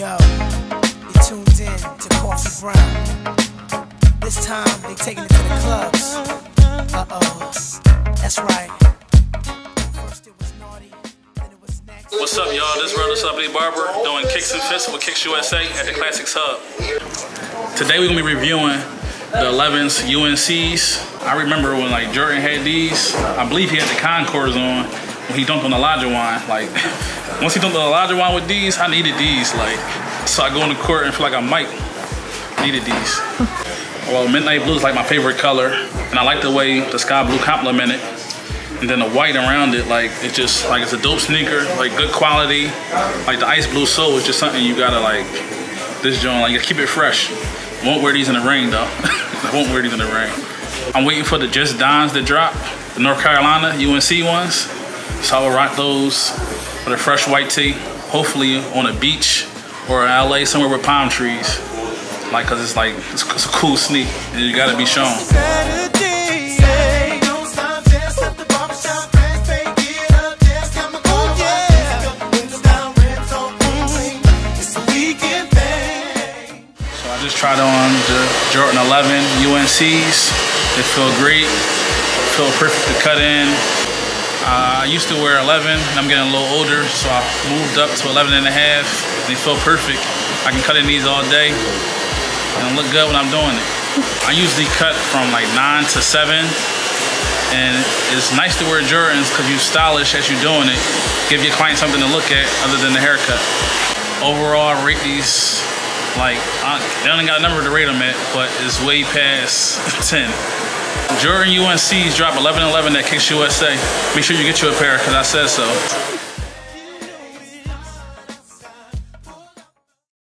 Yo, you tuned in to Coffee Brown. This time they taking it to the clubs. Uh oh, that's right. Naughty. What's up, y'all? This is Roller Suppity Barber doing Kicks and Fits with Kicks USA at the Classics Hub. Today we're gonna be reviewing the 11s UNCs. I remember when like Jordan had these. I believe he had the Concords on when he dunked on Olajuwon. Like once he dunked on Olajuwon with these, I needed these. Like so I go in the court and feel like I might needed these. Well, midnight blue is like my favorite color, and I like the way the sky blue complement it. And then the white around it, like it's just like it's a dope sneaker, like good quality. Like the ice blue sole is just something you gotta like. This joint, like you keep it fresh. Won't wear these in the rain though. I won't wear these in the rain. I'm waiting for the Just Dons to drop, the North Carolina UNC ones. So I will rock those with a fresh white tee, hopefully on a beach or in LA somewhere with palm trees. Like, cause it's like, it's, it's a cool sneak and you gotta be shown. So I just tried on the Jordan 11 UNCs. They feel great, feel perfect to cut in. Uh, I used to wear 11, and I'm getting a little older, so I moved up to 11 and a half. They feel perfect. I can cut in these all day, and look good when I'm doing it. I usually cut from like nine to seven, and it's nice to wear Jordans because you're stylish as you're doing it. Give your client something to look at other than the haircut. Overall, I rate these like I, they only got a number to rate them at, but it's way past 10. Jordan UNC's drop 11-11 at Kicks USA. Make sure you get you a pair because I said so.